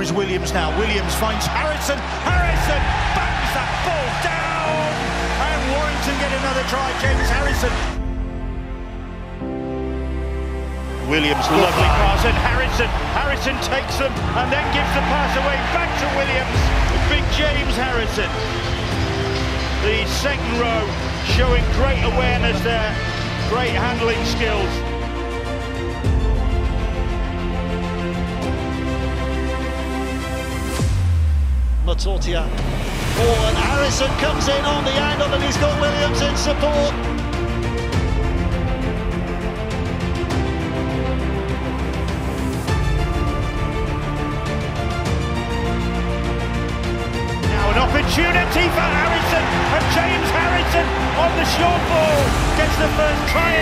is Williams now. Williams finds Harrison. Harrison bangs that ball down. And Warrington get another try. James Harrison. Williams, lovely pass, and Harrison. Harrison takes them and then gives the pass away back to Williams. Big James Harrison. The second row showing great awareness there, great handling skills. Matortia. Oh, and Harrison comes in on the angle and he's got Williams in support. Now an opportunity for Harrison and James Harrison on the short ball gets the first try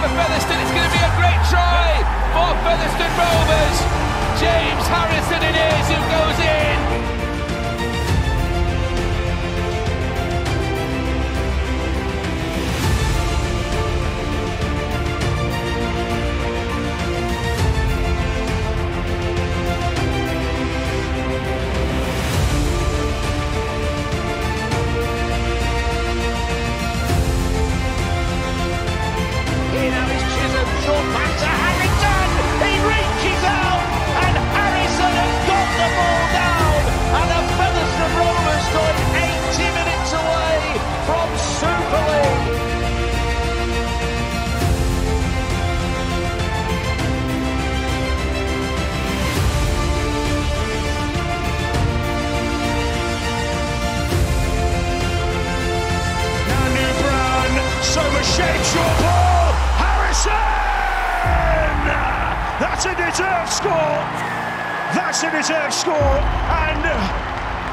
for Featherstone. It's going to be a great try for Featherstone Rovers. Short ball, Harrison! That's a deserved score. That's a deserved score, and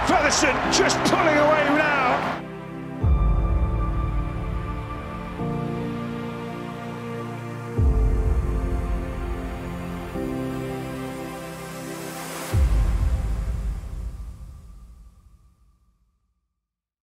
Featherstone just pulling away now